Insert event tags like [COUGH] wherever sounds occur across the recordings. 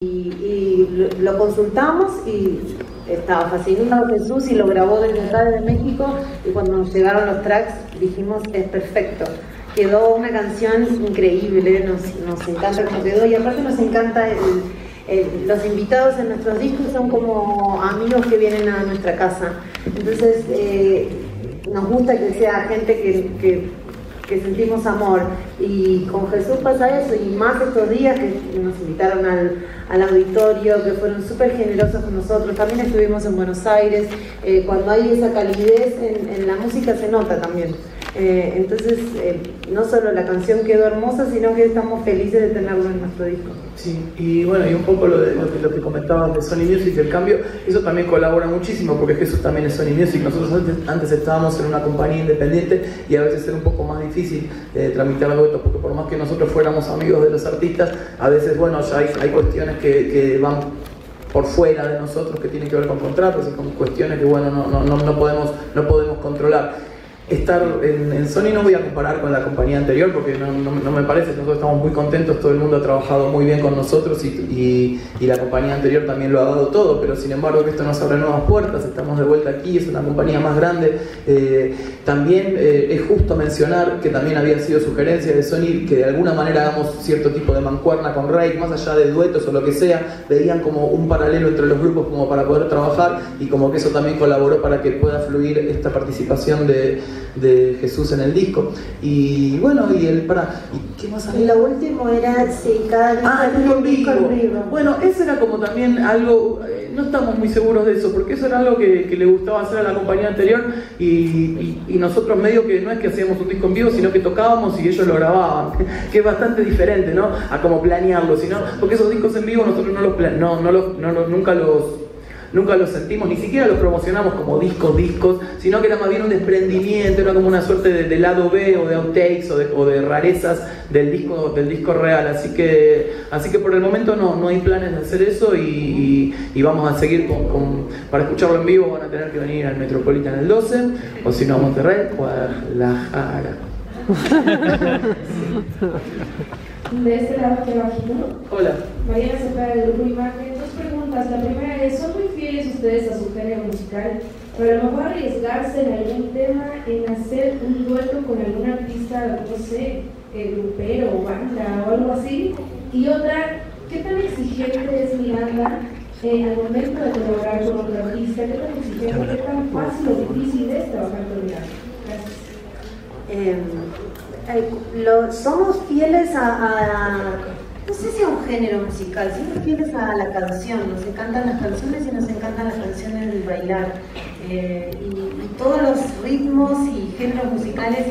y, lo, consultamos y estaba fascinado Jesús y lo grabó desde acá de México y cuando nos llegaron los tracks dijimos es perfecto. Quedó una canción increíble, nos, encanta cómo quedó y aparte nos encanta los invitados en nuestros discos son como amigos que vienen a nuestra casa. Entonces eh, nos gusta que sea gente que sentimos amor. Y con Jesús pasa eso, y más estos días que nos invitaron al, al auditorio, que fueron súper generosos con nosotros. También estuvimos en Buenos Aires. Eh, cuando hay esa calidez en la música se nota también. Eh, entonces, eh, no solo la canción quedó hermosa, sino que estamos felices de tenerlo en nuestro disco. Sí, y bueno, y un poco lo, de, lo, que, comentabas de Sony Music, el cambio, eso también colabora muchísimo, porque Jesús también es Sony Music. Nosotros antes, estábamos en una compañía independiente y a veces era un poco más difícil eh, tramitar algo esto, porque por más que nosotros fuéramos amigos de los artistas, a veces, bueno, ya hay, hay cuestiones que, que van por fuera de nosotros que tienen que ver con contratos y con cuestiones que bueno no, no, no, podemos, no podemos controlar estar en, Sony no voy a comparar con la compañía anterior porque no, me parece, nosotros estamos muy contentos, todo el mundo ha trabajado muy bien con nosotros y, la compañía anterior también lo ha dado todo, pero sin embargo esto nos abre nuevas puertas, estamos de vuelta aquí, es una compañía más grande. Eh, también eh, es justo mencionar que también había sido sugerencia de Sony que de alguna manera hagamos cierto tipo de mancuerna con Rake, más allá de duetos o lo que sea, veían como un paralelo entre los grupos como para poder trabajar y como que eso también colaboró para que pueda fluir esta participación de de Jesús en el disco. Y bueno, y el para. ¿Y qué más había? Y lo último era, sí, cada ah, el disco en vivo. Bueno, eso era como también algo. Eh, no estamos muy seguros de eso, porque eso era algo que, le gustaba hacer a la compañía anterior y, y, nosotros medio que no es que hacíamos un disco en vivo, sino que tocábamos y ellos lo grababan, [LAUGHS] que es bastante diferente, ¿no? A como planearlo, sino, porque esos discos en vivo nosotros no los, no, no, los, no, nunca los nunca los sentimos, ni siquiera los promocionamos como discos, discos, sino que era más bien un desprendimiento, era como una suerte de, lado B o de outtakes o de, rarezas del disco, del disco real. Así que, así que por el momento no, no hay planes de hacer eso y, vamos a seguir con, para escucharlo en vivo van a tener que venir al Metropolitan el 12, o si no a Monterrey, Guadalajara. De este lado que bajito. Hola. Mariana Cepeda del Grupo Imagen. Dos preguntas. La primera es, ¿son muy fieles ustedes a su género musical? Pero a lo mejor arriesgarse en algún tema, en hacer un dueto con algún artista, no sé, grupero o banda o algo así. Y otra, ¿qué tan exigente es Miranda eh, al momento de colaborar con otro artista? ¿Qué tan exigente, qué tan fácil o difícil es trabajar con Miranda? Gracias. Em, lo, somos fieles a, no sé si a un género musical, somos fieles a la canción, nos encantan las canciones y nos encantan las canciones del bailar. Eh, y, todos los ritmos y géneros musicales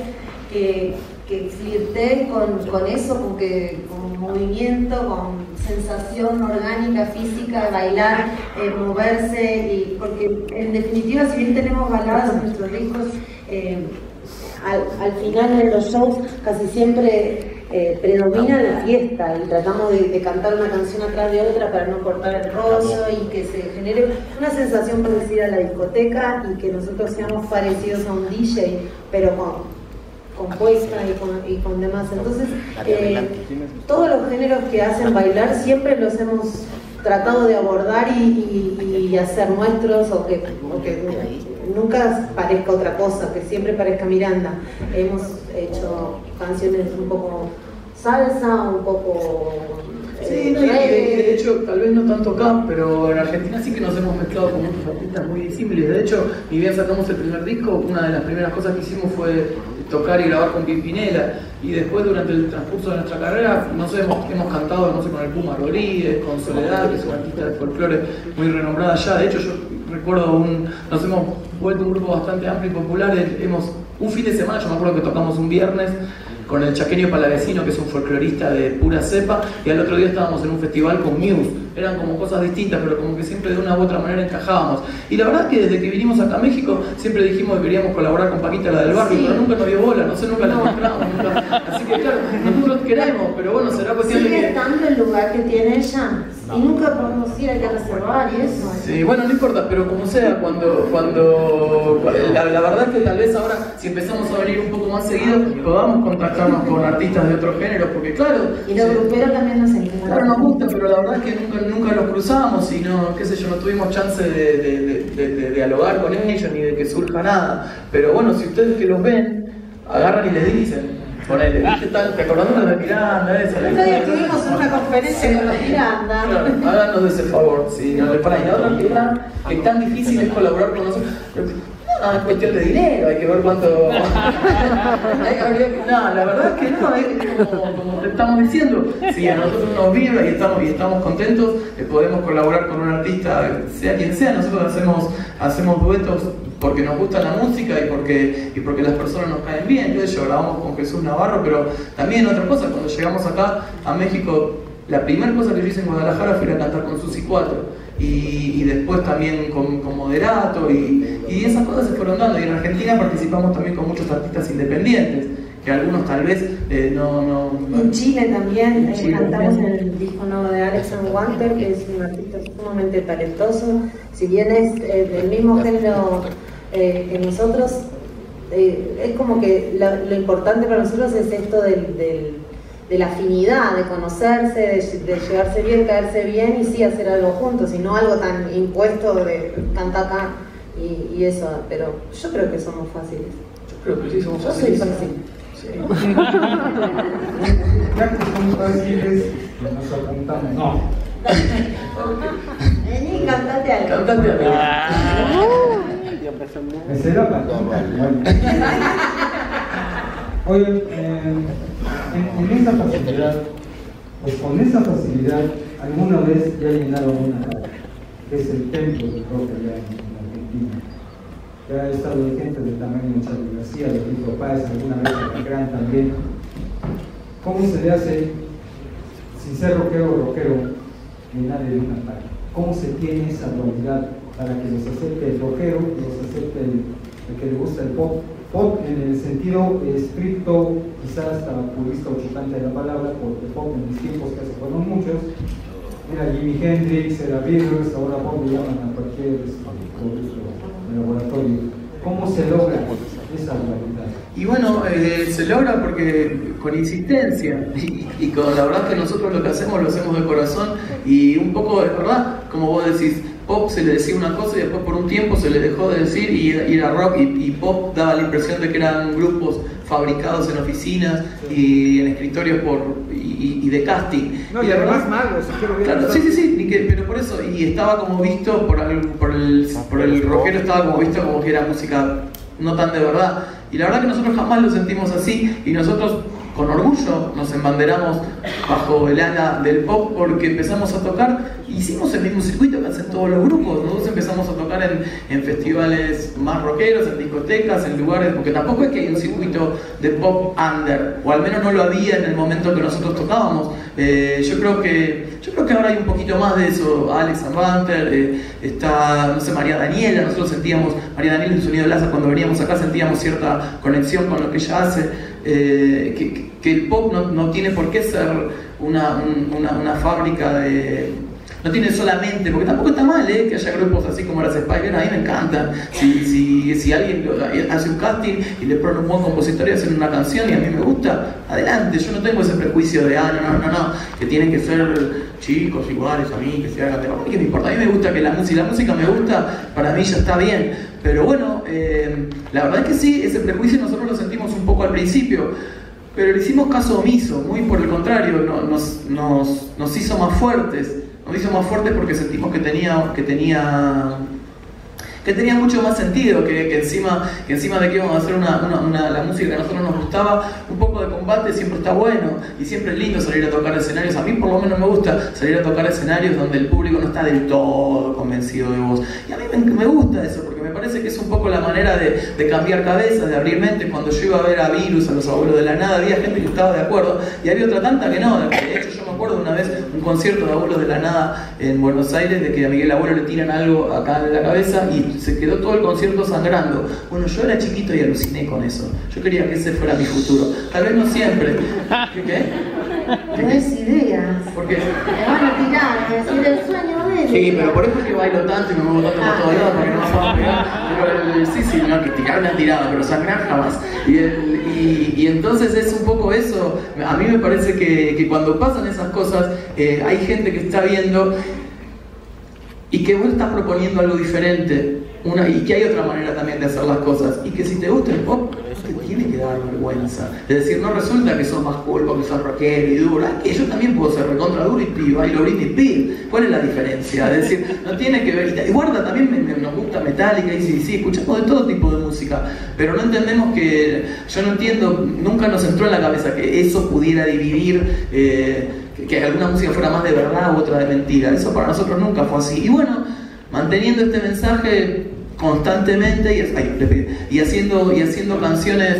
que, que flirté con, eso, con, que, con movimiento, con sensación orgánica, física, bailar, eh, moverse, y, porque en definitiva, si bien tenemos baladas en nuestros discos, eh, al, final en los shows casi siempre eh, predomina la fiesta y tratamos de, cantar una canción atrás de otra para no cortar el rollo y que se genere una sensación parecida a la discoteca y que nosotros seamos parecidos a un DJ, pero con compuesta y con, demás. Entonces, eh, todos los géneros que hacen bailar siempre los hemos tratado de abordar y, hacer nuestros o que, o que nunca parezca otra cosa, que siempre parezca Miranda. Hemos hecho canciones un poco salsa, un poco... Sí, no, de, hecho, tal vez no tanto acá, pero en Argentina sí que nos hemos mezclado con muchos artistas muy disímiles. De hecho, ni bien sacamos el primer disco, una de las primeras cosas que hicimos fue tocar y grabar con Pimpinela. Y después, durante el transcurso de nuestra carrera, no sé, hemos, hemos cantado no sé, con el Puma Rodríguez, con Soledad, que es una artista de folclore muy renombrada ya. De hecho, yo recuerdo un, nos hemos vuelto un grupo bastante amplio y popular. Hemos, un fin de semana, yo me acuerdo que tocamos un viernes con el chaqueño palavecino, que es un folclorista de pura cepa, y al otro día estábamos en un festival con Muse. Eran como cosas distintas, pero como que siempre de una u otra manera encajábamos. Y la verdad es que desde que vinimos acá a México siempre dijimos que queríamos colaborar con Paquita, la del barrio, pero nunca nos dio bola, no sé, nunca la encontramos. Así que claro, nosotros queremos, pero bueno, será cuestión de que... tanto el lugar que tiene ella, y nunca podemos ir, hay que reservar y eso. Sí, bueno, no importa, pero como sea, cuando... cuando la, verdad es que tal vez ahora, si empezamos a venir un poco más seguido, podamos contactar contactarnos con artistas de otros géneros, porque claro... Y los gruperos también nos encanta. Claro, nos gusta, pero la verdad es que nunca, nunca los cruzamos y no, qué sé yo, no tuvimos chance de, de, de, de dialogar con ellos ni de que surja nada. Pero bueno, si ustedes que los ven, agarran y les dicen, Ponele. ¿Te acordás de Miranda? Esa, El otro día tuvimos una conferencia con los Miranda. Claro, háganos ese favor. Si no le paran. Y la otra que tan difícil es colaborar con nosotros. No, es cuestión de dinero, hay que ver cuánto. [LAUGHS] no, la verdad es que no, es como, como te estamos diciendo. Si a nosotros nos vibra y estamos, y estamos contentos, eh, podemos colaborar con un artista, sea quien sea. Nosotros hacemos, hacemos duetos porque nos gusta la música y porque, y porque las personas nos caen bien. Yo, yo grabamos con Jesús Navarro, pero también otra cosa, cuando llegamos acá a México, la primera cosa que yo hice en Guadalajara fue ir a cantar con Susi 4 y, y, después también con, con Moderato y, y, esas cosas se fueron dando. Y en Argentina participamos también con muchos artistas independientes, que algunos tal vez eh, no, no, En Chile también, en Chile, eh, cantamos en el disco nuevo de Alexander Wanter, que es un artista sumamente talentoso, si bien es eh, del mismo género que nosotros, es como que lo, lo, importante para nosotros es esto del, del de la afinidad, de conocerse, de, de, llevarse bien, caerse bien y sí hacer algo juntos, y no algo tan impuesto de tanta acá y, y, eso, pero yo creo que somos fáciles. Yo creo que sí somos yo fáciles. Soy fácil. Sí. Ya que somos fáciles, nos apuntamos. No. Vení, cantate algo. Cantate algo. Me será. [LAUGHS] Oye, eh, en, en, esa facilidad, pues con esa facilidad, alguna vez ya llenaron una casa, que es el templo del rock allá en, en Argentina. Ya ha estado gente del tamaño de Charlie García, de Rico Páez, alguna vez Alacrán también. ¿Cómo se le hace, sin ser rockero rockero, llenar de una casa? ¿Cómo se tiene esa dualidad para que los acepte el rockero, los acepte el que le gusta el pop? Pop en el sentido estricto, quizás hasta purista o chocante de la palabra, porque pop en mis tiempos se fueron muchos, era Jimi Hendrix, era Beatles, ahora pop le llaman a cualquier laboratorio. ¿Cómo se logra esa dualidad? Y bueno, eh, se logra porque con insistencia [LAUGHS] y, y, con la verdad que nosotros lo que hacemos lo hacemos de corazón y un poco verdad, como vos decís, pop se le decía una cosa y después por un tiempo se le dejó de decir y, y era rock y, y, pop daba la impresión de que eran grupos fabricados en oficinas y en escritorios por y, y de casting. No, y, además magos. Claro, sí, sí, sí, que, pero por eso, y estaba como visto por el, por el, por el rockero, estaba como visto como que era música no tan de verdad. Y la verdad que nosotros jamás lo sentimos así y nosotros con orgullo nos embanderamos bajo el ala del pop porque empezamos a tocar, hicimos el mismo circuito que hacen todos los grupos, nosotros empezamos a tocar en, festivales más rockeros, en discotecas, en lugares, porque tampoco es que hay un circuito de pop under, o al menos no lo había en el momento que nosotros tocábamos. Eh, yo creo que yo creo que ahora hay un poquito más de eso, Alex Avanter, eh, está, no sé, María Daniela, nosotros sentíamos, María Daniela en Sonido de Laza, cuando veníamos acá sentíamos cierta conexión con lo que ella hace, eh, que, que, el pop no, no, tiene por qué ser una, un, una, fábrica de, no tiene solamente, porque tampoco está mal ¿eh? que haya grupos así como las Spider, a mí me encantan. Si, si, si alguien hace un casting y le pone un buen compositor y hacen una canción y a mí me gusta, adelante, yo no tengo ese prejuicio de, ah, no, no, no, no, que tienen que ser chicos iguales a mí, que se hagan de ¿qué me importa? A mí me gusta que la música, si la música me gusta, para mí ya está bien. Pero bueno, eh, la verdad es que sí, ese prejuicio nosotros lo sentimos un poco al principio pero le hicimos caso omiso, muy por el contrario, nos, nos, nos hizo más fuertes, nos hizo más fuertes porque sentimos que tenía, que tenía, que tenía mucho más sentido, que, que encima, que encima de que íbamos a hacer una, una, la música que a nosotros nos gustaba, un poco de combate siempre está bueno y siempre es lindo salir a tocar escenarios. A mí por lo menos me gusta salir a tocar escenarios donde el público no está del todo convencido de vos. Y a mí me, gusta eso, porque me parece que es un poco la manera de, cambiar cabezas, de abrir mentes. Cuando yo iba a ver a Virus, a los abuelos de la nada, había gente que estaba de acuerdo y había otra tanta que no. De hecho, acuerdo una vez un concierto de abuelos de la nada en Buenos Aires, de que a Miguel Abuelo le tiran algo acá en la cabeza y se quedó todo el concierto sangrando. Bueno, yo era chiquito y aluciné con eso. Yo quería que ese fuera mi futuro. Tal vez no siempre. ¿Qué? qué? No es idea. ¿Por qué? Me van a tirar, a decir el sueño Sí, pero por eso es que bailo tanto y me muevo tanto por todos lados, porque no me puedo pegar. Pero el- Sí, sí, no, que tirar me han tirado, pero sangrar jamás. Y, el- y- y entonces es un poco eso. A mí me parece que, que cuando pasan esas cosas, eh, hay gente que está viendo y que vos estás proponiendo algo diferente una, y que hay otra manera también de hacer las cosas y que si te gusta el pop te tiene que dar vergüenza es decir, no resulta que sos más cool porque sos rockero y duro ah, que yo también puedo ser recontra duro y, y bailo Britney Spears ¿cuál es la diferencia? es decir, no tiene que ver y, y guarda también nos gusta Metallica y sí, sí, escuchamos de todo tipo de música pero no entendemos que yo no entiendo, nunca nos entró en la cabeza que eso pudiera dividir eh, que- que alguna música fuera más de verdad u otra de mentira. Eso para nosotros nunca fue así. Y bueno, manteniendo este mensaje constantemente y, ay, haciendo, y haciendo canciones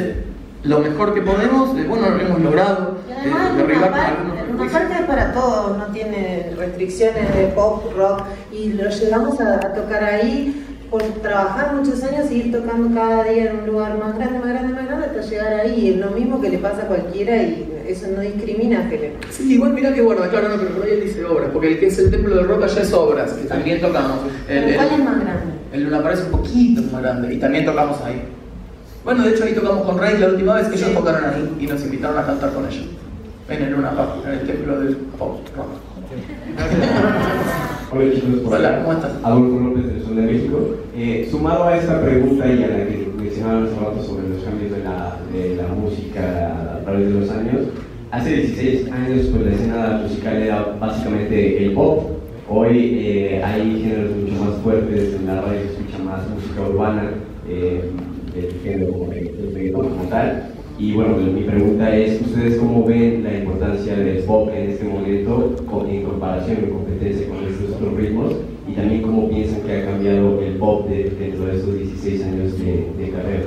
lo mejor que podemos, eh, bueno, lo hemos logrado. Y eh, además, derribar una, parte, una es para todos, no tiene restricciones de pop, rock, y lo llegamos a, a tocar ahí por trabajar muchos años y ir tocando cada día en un lugar más grande, más grande, más grande, hasta llegar ahí. Es lo mismo que le pasa a cualquiera y eso no discrimina género. Sí, igual mirá que guarda, claro, no, pero él dice obras, porque el que es el templo del rock allá es obras, que también tocamos. El, Pero el- ¿cuál es más grande? El Luna Park es un poquito más grande y también tocamos ahí. Bueno, de hecho ahí tocamos con Rey la última vez, ellos tocaron ahí y nos invitaron a cantar con ellos. En el Luna Park, en el templo del pop rock. [LAUGHS] Hola. ¿cómo estás? Adolfo López del Sol de México. Eh, sumado a esta pregunta y a la que mencionaban hace rato sobre los cambios de la, de la música a través de los años, hace 16 años pues la escena musical era básicamente el pop. Hoy eh, hay géneros mucho más fuertes, en la radio se escucha más música urbana, eh, género el el reggaetón como tal. Y bueno, mi pregunta es, ¿ustedes cómo ven la importancia del pop en este momento en comparación, en competencia con estos otros ritmos? Y también cómo piensan que ha cambiado el pop de- dentro de estos 16 años de carrera.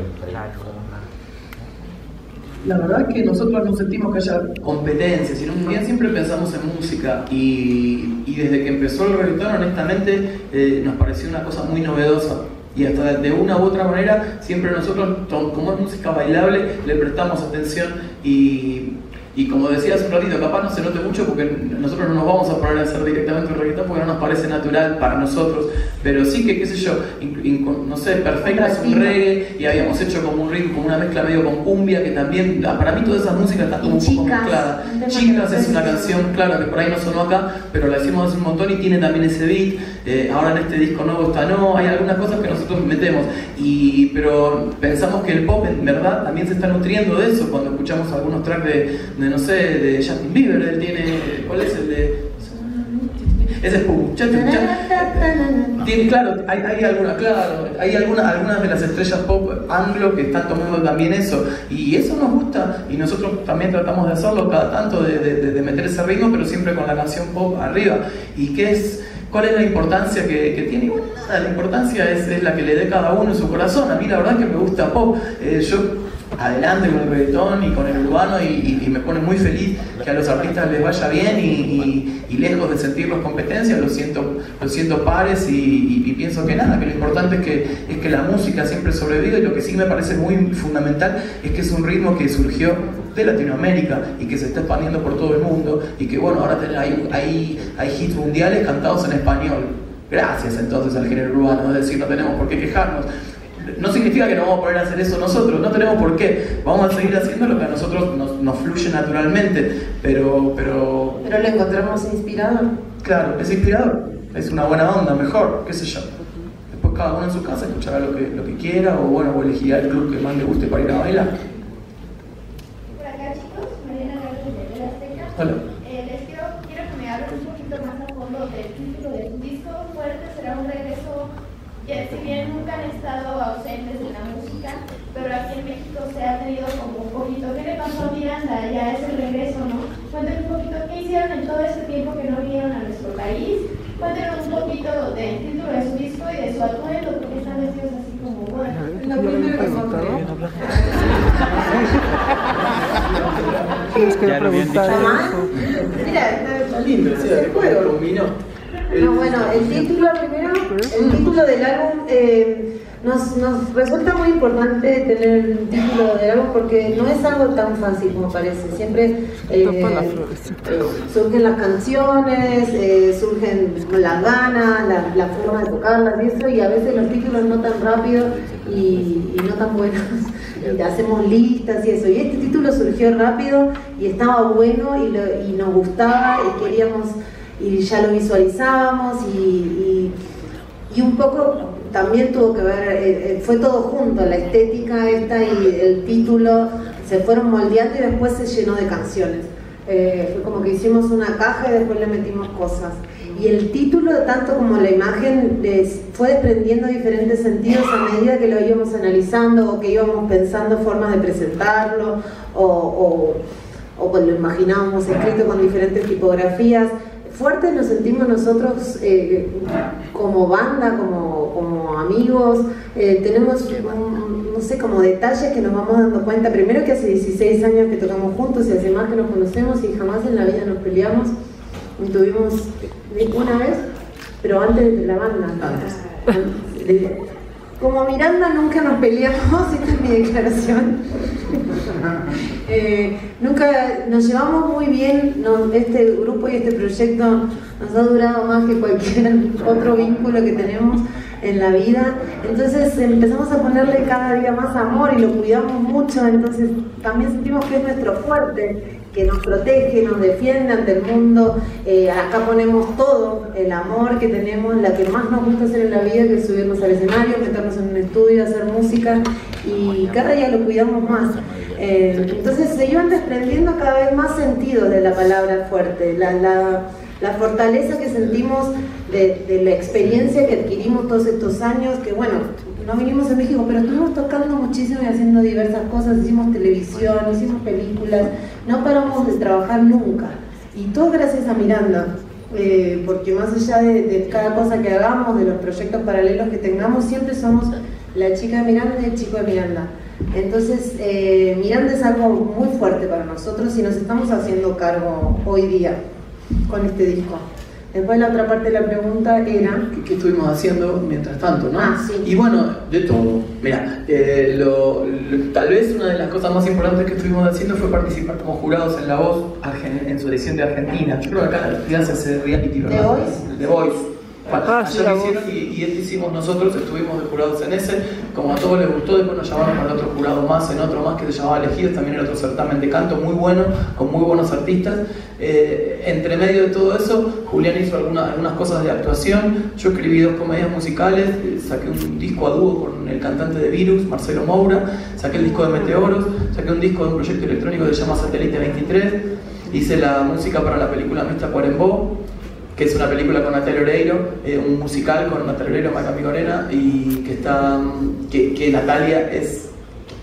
La verdad es que nosotros no sentimos que haya competencia, sino día siempre pensamos en música y, y desde que empezó el reggaetón, honestamente, eh, nos pareció una cosa muy novedosa. Y hasta de una u otra manera, siempre nosotros, como es música bailable, le prestamos atención y, y como decía hace un ratito, capaz no se note mucho porque nosotros no nos vamos a poner a hacer directamente un reggaetón porque no nos parece natural para nosotros, pero sí que, qué sé yo, no sé, perfecto es un reggae y habíamos hecho como un ritmo, como una mezcla medio con cumbia, que también, ah, para mí todas esas músicas están como un poco mezcladas. Chicas es una canción, claro, que por ahí no sonó acá, pero la hicimos hace un montón y tiene también ese beat. Eh, ahora en este disco nuevo está no, hay algunas cosas que nosotros metemos, y, pero pensamos que el pop en verdad también se está nutriendo de eso cuando escuchamos algunos tracks de, de, no sé, de Justin Bieber, él tiene, ¿cuál es el de...? Ese es pum, cha, cha, claro, hay, hay alguna, claro, hay alguna, algunas de las estrellas pop anglo que están tomando también eso, y eso nos gusta, y nosotros también tratamos de hacerlo cada tanto, de, de- meter ese ritmo, pero siempre con la canción pop arriba. ¿Y qué es, cuál es la importancia que, que tiene? Nada, la importancia es, es la que le dé cada uno en su corazón. A mí la verdad es que me gusta pop. Eh, yo adelante con el reggaetón y con el urbano y, me pone muy feliz que a los artistas les vaya bien y, y- lejos de sentirlos competencia, los siento, los siento pares y, pienso que nada, que lo importante es que, es que la música siempre sobrevive y lo que sí me parece muy fundamental es que es un ritmo que surgió de Latinoamérica y que se está expandiendo por todo el mundo y que bueno, ahora hay, hay hits mundiales cantados en español. Gracias entonces al género urbano, es decir, no tenemos por qué quejarnos. No significa que no vamos a poder hacer eso nosotros, no tenemos por qué. Vamos a seguir haciendo lo que a nosotros nos, nos fluye naturalmente, pero, pero Pero lo encontramos inspirador. claro, es inspirador, es una buena onda, mejor, qué sé yo. Después cada uno en su casa escuchará lo que, lo que quiera o bueno, o elegirá el club que más le guste para ir a bailar. Por acá chicos, Mariana García de Azteca. Hola. Eh, les quiero, quiero que me hablen un poquito más a fondo del título de su disco. Fuerte será un regreso, ya si bien nunca han estado ausentes en la música, pero aquí en México se ha tenido como un poquito, ¿qué le pasó a Miranda? Ya es el regreso, ¿no? Cuéntenos un poquito qué hicieron en todo ese tiempo que no vinieron a nuestro país. Cuéntenos un poquito del título de su disco y de su atuendo, porque están vestidos así como, bueno. Que conté. Ya lo habían dicho. Mamá, Mira, Está lindo, sí, el juego. No, bueno, el título primero, el título del álbum, eh, nos, nos resulta muy importante tener un título de algo porque no es algo tan fácil como parece. Siempre eh, eh, surgen las canciones, eh, surgen las ganas, la, la, forma de tocarlas y eso, y a veces los títulos no tan rápido y, y no tan buenos. [LAUGHS] Y hacemos listas y eso. Y este título surgió rápido y estaba bueno y, lo, y nos gustaba y queríamos, y ya lo visualizábamos y, y, y un poco también tuvo que ver, eh, eh, fue todo junto, la estética esta y el título se fueron moldeando y después se llenó de canciones. Eh, fue como que hicimos una caja y después le metimos cosas. Y el título, tanto como la imagen, fue desprendiendo diferentes sentidos a medida que lo íbamos analizando o que íbamos pensando formas de presentarlo o, lo imaginábamos escrito con diferentes tipografías fuertes nos sentimos nosotros eh, como banda, como, como amigos, eh, tenemos, no sé, como detalles que nos vamos dando cuenta, primero que hace 16 años que tocamos juntos y hace más que nos conocemos y jamás en la vida nos peleamos, tuvimos una vez, pero antes de la banda. Como Miranda nunca nos peleamos, [LAUGHS] esta es mi declaración. Eh, nunca nos llevamos muy bien, este grupo y este proyecto nos ha durado más que cualquier [LAUGHS] otro vínculo que tenemos en la vida. Entonces empezamos a ponerle cada día más amor y lo cuidamos mucho, entonces también sentimos que es nuestro fuerte que nos protege, nos defiende ante el mundo. Eh, acá ponemos todo, el amor que tenemos, la que más nos gusta hacer en la vida, que es subirnos al escenario, meternos en un estudio, hacer música y cada día lo cuidamos más. Eh, entonces se iban desprendiendo cada vez más sentidos de la palabra fuerte, la, fortaleza que sentimos de, de la experiencia que adquirimos todos estos años, que bueno, no vinimos a México, pero estuvimos tocando muchísimo y haciendo diversas cosas, hicimos televisión, hicimos películas, no paramos de trabajar nunca. Y todo gracias a Miranda, eh, porque más allá de, cada cosa que hagamos, de los proyectos paralelos que tengamos, siempre somos la chica de Miranda y el chico de Miranda. Entonces, eh, Miranda es algo muy fuerte para nosotros y nos estamos haciendo cargo hoy día con este disco. Después la otra parte de la pregunta era... ¿Qué, estuvimos haciendo mientras tanto? ¿no? Ah, sí. Y bueno, de todo. Mira, eh, lo, tal vez una de las cosas más importantes que estuvimos haciendo fue participar como jurados en La Voz en su edición de Argentina. Yo creo que acá ya se hace reality, ¿verdad? ¿The Voice? The Voice. Ah, y, y, este hicimos nosotros, estuvimos de jurados en ese, como a todos les gustó, después nos llamaron para otro jurado más, en otro más que se llamaba Elegidos, también era otro certamen de canto muy bueno, con muy buenos artistas. Eh, entre medio de todo eso, Julián hizo algunas cosas de actuación, yo escribí dos comedias musicales, eh, saqué un disco a dúo con el cantante de Virus, Marcelo Moura, saqué el disco de Meteoros, saqué un disco de un proyecto electrónico que se llama Satélite 23, hice la música para la película Mista Cuarembó, que es una película con Natalia Oreiro, eh, un musical con Natalia Oreiro, Maca Migorena, y que, está, que, que, Natalia es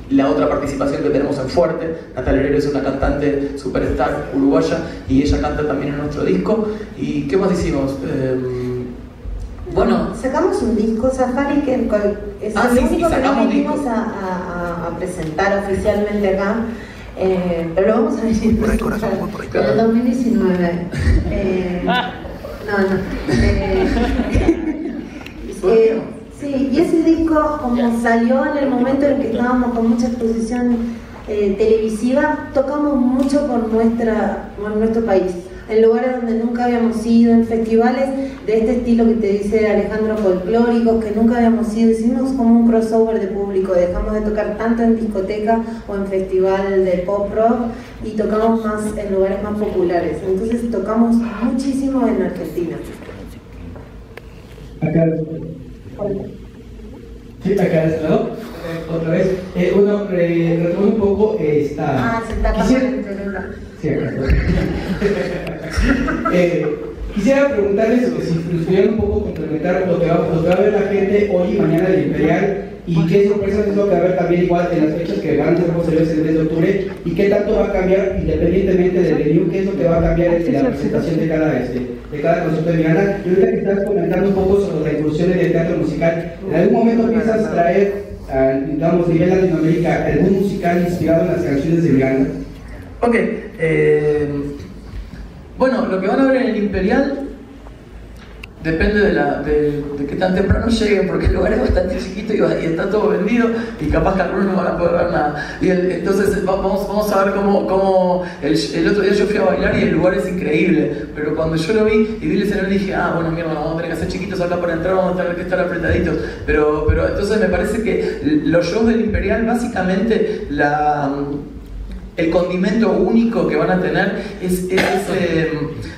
la otra participación que tenemos en Fuerte. Natalia Oreiro es una cantante superstar uruguaya y ella canta también en nuestro disco. ¿Y qué más hicimos? Eh, bueno, sacamos un disco Safari que es ah, el sí, único sí, que no vinimos a, a, a, presentar oficialmente acá. Eh, pero lo vamos a decir por ahí, corazón, por ahí, en el 2019. Eh, no, no. Eh, [LAUGHS] eh, sí, y ese disco, como salió en el momento en el que estábamos con mucha exposición eh, televisiva, tocamos mucho por, nuestra, por nuestro país, en lugares donde nunca habíamos ido, en festivales de este estilo que te dice Alejandro folclóricos, que nunca habíamos ido, hicimos como un crossover de público, dejamos de tocar tanto en discoteca o en festival de pop rock y tocamos más en lugares más populares. Entonces tocamos muchísimo en Argentina. Acá, sí, acá de este otra vez. Eh, bueno, eh, un poco esta. Ah, se está celular. Sí, [LAUGHS] eh, quisiera preguntarles que si pudieran un poco complementar lo que, va, lo que va a ver la gente hoy y mañana del Imperial y qué sorpresas es lo que va a haber también igual en las fechas que van a ser posteriores en el mes de octubre y qué tanto va a cambiar independientemente del venue, qué es lo que va a cambiar en la presentación de cada, este, de cada concierto de Miranda. Y ahorita que estás comentando un poco sobre la incursión en el teatro musical, ¿en algún momento piensas traer, a, digamos, nivel Latinoamérica, algún musical inspirado en las canciones de Miranda? Ok, eh, bueno, lo que van a ver en el Imperial Depende de, la, de, de qué tan temprano lleguen, porque el lugar es bastante chiquito y, y está todo vendido y capaz que algunos no van a poder ver nada. Y el- entonces va- vamos, vamos a ver cómo, cómo el, el otro día yo fui a bailar y el lugar es increíble, pero cuando yo lo vi y vi el escenario dije, ah, bueno, mierda, vamos a tener que hacer chiquitos acá para entrar, vamos a tener que estar apretaditos. Pero, pero entonces me parece que los shows del Imperial básicamente la el condimento único que van a tener es, es ese,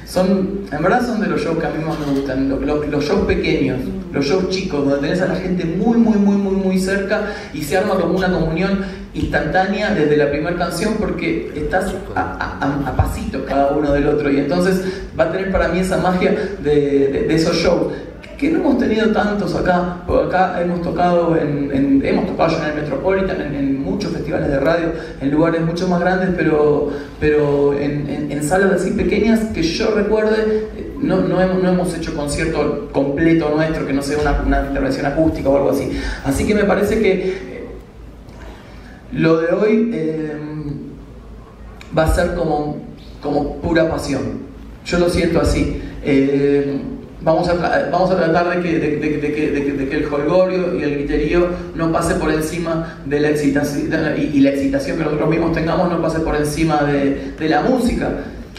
son, en verdad son de los shows que a mí más me gustan, los, los- los shows pequeños, los shows chicos, donde tenés a la gente muy, muy, muy, muy, muy cerca y se arma como una comunión instantánea desde la primera canción porque estás a, a- a- a pasitos cada uno del otro. Y entonces va a tener para mí esa magia de, de- de esos shows que no hemos tenido tantos acá, porque acá hemos tocado en, hemos tocado en el Metropolitan, en, muchos festivales de radio, en lugares mucho más grandes, pero, pero en, salas así pequeñas que yo recuerde, eh, no, no, hemos, no hemos hecho concierto completo nuestro, que no sea una, una intervención acústica o algo así. Así que me parece que eh, lo de hoy eh, va a ser como, como pura pasión. Yo lo siento así. Vamos, a, vamos a tratar de que, de, de- que, de que- el holgorio y el griterío no pase por encima de la excitación y, y la excitación que nosotros mismos tengamos no pase por encima de la música.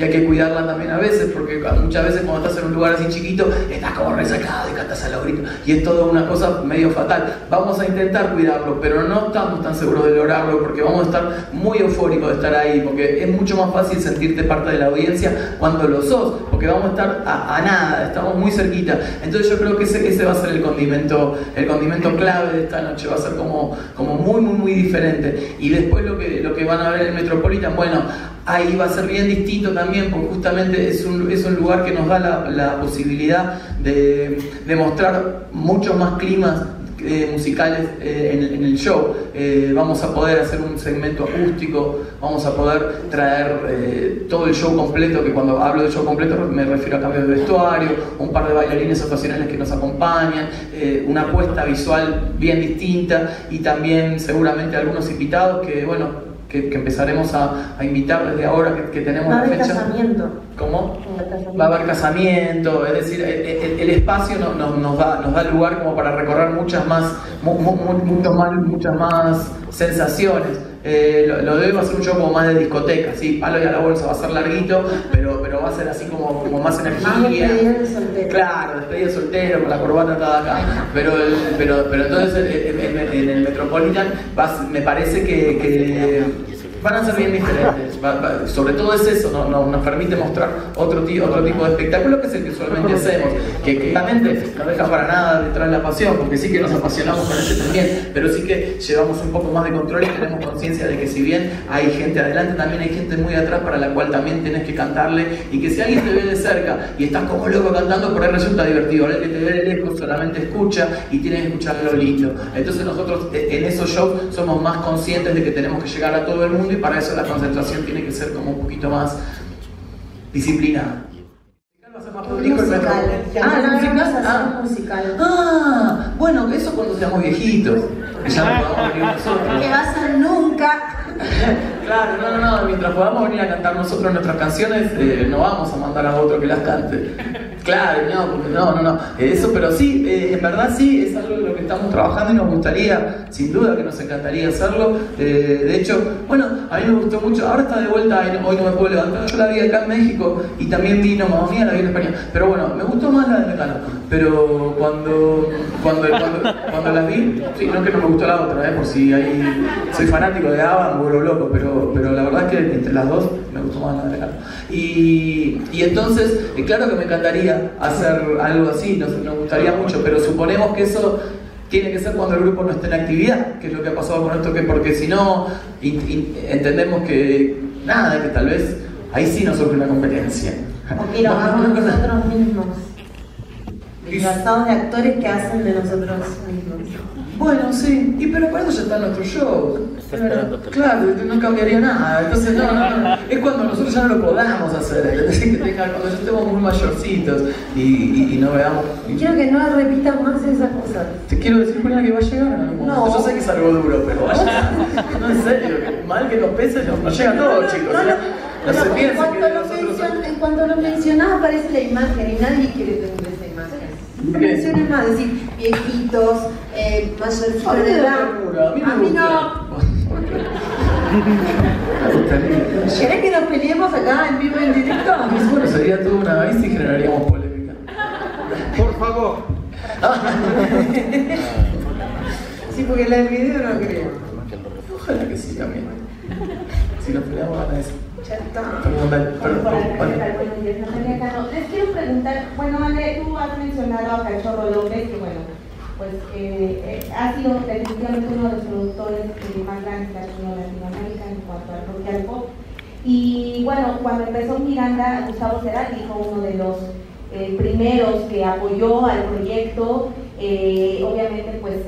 Que hay que cuidarla también a veces, porque muchas veces cuando estás en un lugar así chiquito, estás como resacado y cantas a los gritos, y es toda una cosa medio fatal. Vamos a intentar cuidarlo, pero no estamos tan seguros de lograrlo, porque vamos a estar muy eufóricos de estar ahí, porque es mucho más fácil sentirte parte de la audiencia cuando lo sos, porque vamos a estar a, nada, estamos muy cerquita. Entonces yo creo que ese, ese va a ser el condimento, el condimento clave de esta noche, va a ser como, como muy, muy, muy diferente. Y después lo que, lo que van a ver en el Metropolitan, bueno, ahí va a ser bien distinto también, porque justamente es un, es un lugar que nos da la, posibilidad de, de mostrar muchos más climas eh, musicales eh, en, el show. Eh, vamos a poder hacer un segmento acústico, vamos a poder traer eh, todo el show completo, que cuando hablo de show completo me refiero a cambios de vestuario, un par de bailarines ocasionales que nos acompañan, una apuesta visual bien distinta y también seguramente algunos invitados que, bueno, que, que empezaremos a, a invitar desde ahora que, que tenemos la fecha. casamiento. ¿Cómo? Va a haber casamiento. Va a haber casamiento, es decir, el, el- el espacio no- no- nos, da, nos da lugar como para recorrer muchas más, mu- mu- mu- mucho más, muchas más sensaciones. Eh, lo, lo de hoy va a ser un show como más de discoteca, sí, palo y a la bolsa va a ser larguito, pero, pero va a ser así como, como más energía. soltero. Claro, despedida de soltero, con la corbata atada acá. Pero, el- pero, pero entonces en, en- el Metropolitan me parece que, que van a ser bien diferentes. Sobre todo es eso, no- no- nos permite mostrar otro, otro tipo de espectáculo que es el que usualmente hacemos. Que claramente no deja para nada detrás la pasión, porque sí que nos apasionamos con ese también, pero sí que llevamos un poco más de control y tenemos conciencia de que si bien hay gente adelante, también hay gente muy atrás para la cual también tenés que cantarle y que si alguien te ve de cerca y estás como loco cantando, por ahí resulta divertido. El que te ve de lejos solamente escucha y tiene que escuchar lo lindo. Entonces nosotros eh, en esos shows somos más conscientes de que tenemos que llegar a todo el mundo y para eso la concentración tiene que ser como un poquito más disciplinada. Musical. Ah, no, musical. Ah. musical. Ah, bueno, eso cuando seamos viejitos. Que ya no podamos venir [LAUGHS] nosotros. Que va a ser nunca. [LAUGHS] Claro, no, no, no, mientras podamos venir a cantar nosotros nuestras canciones, eh, no vamos a mandar a otro que las cante. Claro, no, porque no, no, no. Eso, pero sí, eh, en verdad sí, es algo de lo que estamos trabajando y nos gustaría, sin duda que nos encantaría hacerlo. Eh, de hecho, bueno, a mí me gustó mucho, ahora está de vuelta, hoy no me puedo levantar, yo la vi acá en México y también vino Mamma Mía, la vi en España. Pero bueno, me gustó más la de Mecano. Pero cuando, cuando, cuando, cuando las vi, sí, no es que no me gustó la otra, eh, por si hay, soy fanático de ABBA, me vuelvo loco, pero, pero la verdad es que entre las dos me gustó más la de Mecano. Y, y entonces, eh, claro que me encantaría hacer algo así, nos, nos gustaría mucho, pero suponemos que eso tiene que ser cuando el grupo no esté en actividad, que es lo que ha pasado con esto, que porque si no, in- in- entendemos que nada, que tal vez ahí sí nos surge una competencia. O que [LAUGHS] hagamos nosotros mismos. Disfrazados de actores que hacen de nosotros mismos. Bueno, sí, y pero para eso ya está nuestro show. Claro, no cambiaría nada. Entonces, no, no, no. Es cuando nosotros ya no lo podamos hacer. Es decir, que tenga- cuando ya estemos muy mayorcitos y, y- y no veamos. y- Quiero que no repitan más esas cosas. Te quiero decir, Juliana, que va a llegar en algún momento. No. Yo sé que es algo duro, pero va a llegar. No, en serio, mal que nos pese, nos, nos llega a todos, chicos. No, ¿eh? no, No cuando que lo nosotros. mencion- cuando lo mencionás aparece la imagen y nadie quiere tener menciones más, decir, viejitos, eh, mayores A mí me de edad. a mí no. [LAUGHS] ¿Querés que nos peleemos acá en vivo y en directo? [LAUGHS] Bueno, sería toda una vez y generaríamos polémica. Por favor. [LAUGHS] Sí, porque la del video no creo. Ojalá que sí también. Si nos peleamos van a decir. Les quiero preguntar, bueno, André, tú has mencionado a Cachorro López, que bueno, pues ha sido definitivamente uno de los productores más grandes tenido Latinoamérica en cuanto al rock y pop. Y bueno, cuando empezó Miranda, Gustavo Cerati fue uno de los primeros que apoyó al proyecto, obviamente pues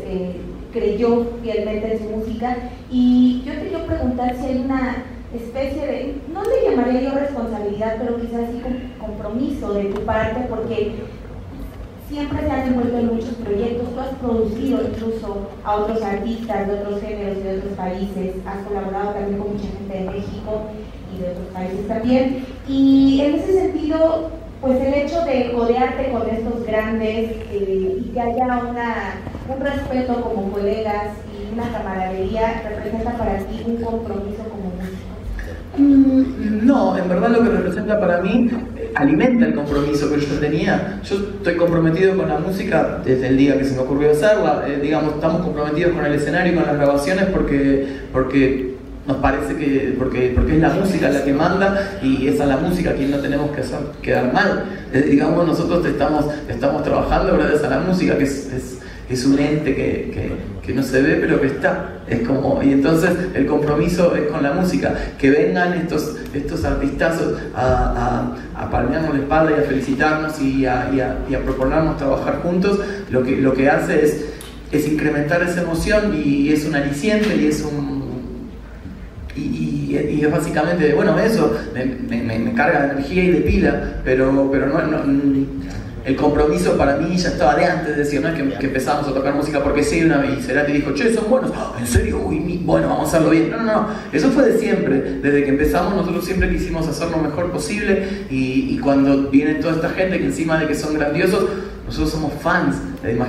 creyó fielmente en su música. Y yo te quiero preguntar si hay una especie de, no le llamaría yo responsabilidad, pero quizás sí com- compromiso de tu parte, porque siempre se han envuelto en muchos proyectos, tú has producido incluso a otros artistas de otros géneros y de otros países, has colaborado también con mucha gente de México y de otros países también, y en ese sentido, pues el hecho de codearte con estos grandes eh, y que haya una, un respeto como colegas y una camaradería representa para ti un compromiso No, en verdad lo que representa para mí eh, alimenta el compromiso que yo tenía. Yo estoy comprometido con la música desde el día que se me ocurrió hacerla. Eh, digamos, estamos comprometidos con el escenario y con las grabaciones porque, porque nos parece que porque, porque es la música la que manda y esa es la música que no tenemos que hacer quedar mal. Eh, digamos, nosotros estamos, estamos trabajando gracias a la música, que es- es un ente que, que- que no se ve pero que está. Es como, y entonces el compromiso es con la música. Que vengan estos, estos artistazos a, a, a palmearnos la espalda y a felicitarnos y a, y a- proponernos trabajar juntos, lo que, lo que hace es, es incrementar esa emoción y es un aliciente y es un, y, es básicamente, bueno, eso me, carga de energía y de pila, pero, pero no, no- el compromiso para mí ya estaba de antes, es decir, no es que, que empezamos a tocar música porque sí, una vez y dijo, che, son buenos, "Ah, ¿en serio? Uy, bueno, vamos a hacerlo bien. No, no, no, eso fue de siempre, desde que empezamos nosotros siempre quisimos hacer lo mejor posible y, cuando viene toda esta gente que encima de que son grandiosos, nosotros somos fans.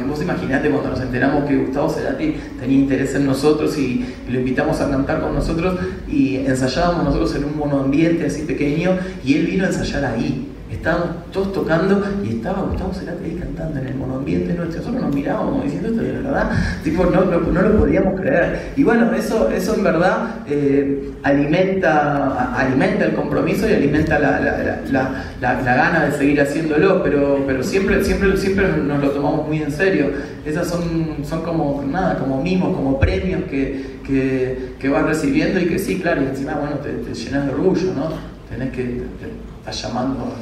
Vos imaginate cuando nos enteramos que Gustavo Cerati tenía interés en nosotros y, y lo invitamos a cantar con nosotros y ensayábamos nosotros en un monoambiente así pequeño y él vino a ensayar ahí. Estábamos todos tocando y estaba Gustavo Cerati ahí cantando en el monoambiente nuestro. Nosotros nos mirábamos diciendo esto de verdad. Tipo, no, no, no lo podíamos creer. Y bueno, eso, eso en verdad eh, alimenta, alimenta el compromiso y alimenta la, la- la- la- gana de seguir haciéndolo, pero, pero siempre, siempre, siempre nos lo tomamos muy en serio. Esas son, son como nada, como mimos, como premios que, que, que vas recibiendo y que sí, claro, y encima bueno, te, llenas de orgullo, ¿no? Tenés que, te, estás llamando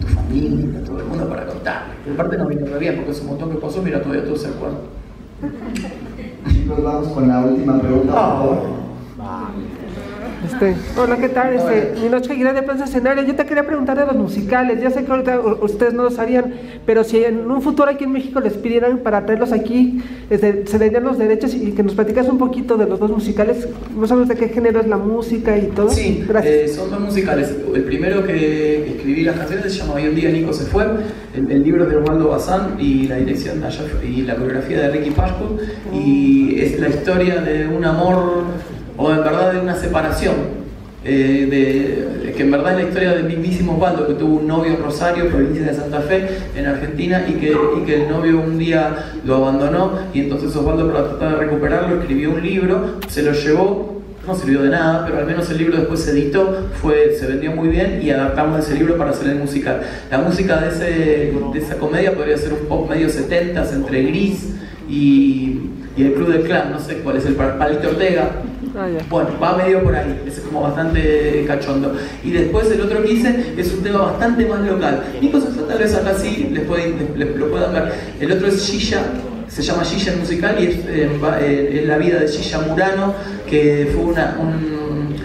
tu familia, a todo el mundo para contarle. Pero aparte no viene re bien, porque es un montón que pasó, mira, todavía todos se acuerdan. Chicos, vamos con la última pregunta, por favor. Este, hola, ¿qué tal? Este, mi noche Aguilar de Prensa Escenario. Yo te quería preguntar de los musicales. Ya sé que ahorita ustedes no lo sabían, pero si en un futuro aquí en México les pidieran para traerlos aquí, este, se darían los derechos y que nos platicas un poquito de los dos musicales. ¿No sabes de qué género es la música y todo? Sí, gracias. eh, son dos musicales. El primero que, escribí las canciones se llama Hoy un día Nico se fue. El, el libro de Osvaldo Bazán y la dirección de y la coreografía de Ricky Pascu. Y es la historia de un amor, o en verdad de una separación. eh, de, de que en verdad es la historia del mismísimo Osvaldo, que tuvo un novio en Rosario, provincia de Santa Fe, en Argentina, y que, y que el novio un día lo abandonó, y entonces Osvaldo para tratar de recuperarlo escribió un libro, se lo llevó no sirvió de nada, pero al menos el libro después se editó, fue, se vendió muy bien y adaptamos ese libro para hacer el musical. La música de, ese, de esa comedia podría ser un pop medio 70s, entre gris y, y el Club del Clan, no sé cuál es el Palito Ortega. Ah. Bueno, va medio por ahí, es como bastante cachondo. Y después el otro que hice es un tema bastante más local. Nico fue tal vez acá sí les pueden, les- les- lo puedan ver. El otro es Shisha, se llama Shisha musical y es, eh, eh, es la vida de Shisha Murano, que fue una, un-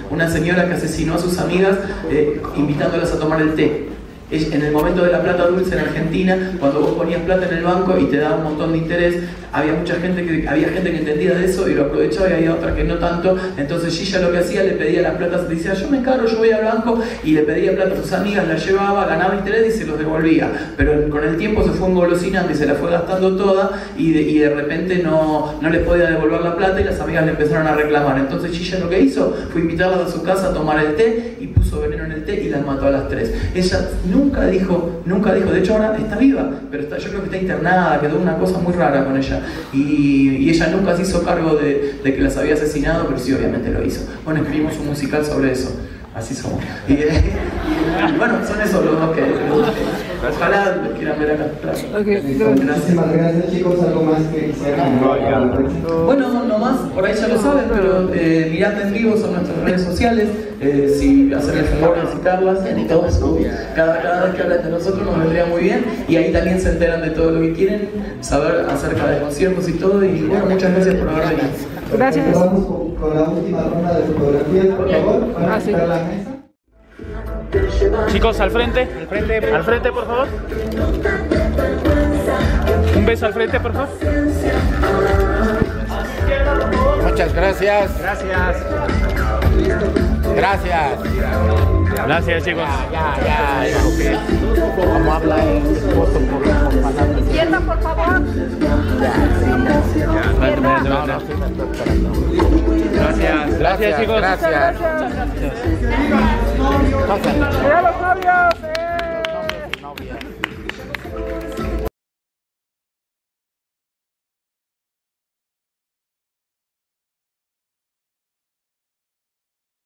una señora que asesinó a sus amigas eh, invitándolas a tomar el té. En el momento de la plata dulce en Argentina, cuando vos ponías plata en el banco y te daba un montón de interés, había mucha gente que había gente que entendía de eso y lo aprovechaba y había otra que no tanto. Entonces Gilla lo que hacía, le pedía las platas, decía, yo me encargo, yo voy al banco y le pedía plata a sus amigas, la llevaba, ganaba interés y se los devolvía. Pero con el tiempo se fue engolosinando y se la fue gastando toda y de, y de repente no, no les podía devolver la plata y las amigas le empezaron a reclamar. Entonces Gilla lo que hizo fue invitarlas a su casa a tomar el té y puso veneno en el té y las mató a las tres. Ella nunca dijo, nunca dijo, de hecho ahora está viva, pero está, yo creo que está internada, quedó una cosa muy rara con ella. Y, ella nunca se hizo cargo de, que las había asesinado, pero sí obviamente lo hizo. Bueno, escribimos un musical sobre eso. Así somos. Y, [LAUGHS] bueno, son esos los dos que, que ojalá los quieran ver acá. Okay, Muchísimas gracias chicos, algo más que quisieran Bueno, no más, por ahí ya lo saben, pero eh, mirad en vivo son nuestras redes sociales, eh, si hacen el favor de visitarlas, todos, cada, cada vez que hablan de nosotros nos vendría muy bien y ahí también se enteran de todo lo que quieren saber acerca de conciertos y todo y bueno, muchas gracias por haber venido. Gracias. Vamos con, con, la última ronda de fotografías, por favor, para ah, sí. la mesa. Chicos, al frente, al frente, al frente, por favor. Un beso al frente, por favor. Muchas gracias. Gracias. Gracias. Gracias, chicos. Ya, ya, ya. Vamos a hablar en. Izquierda, por favor. Gracias. Gracias, chicos. Gracias. Gracias.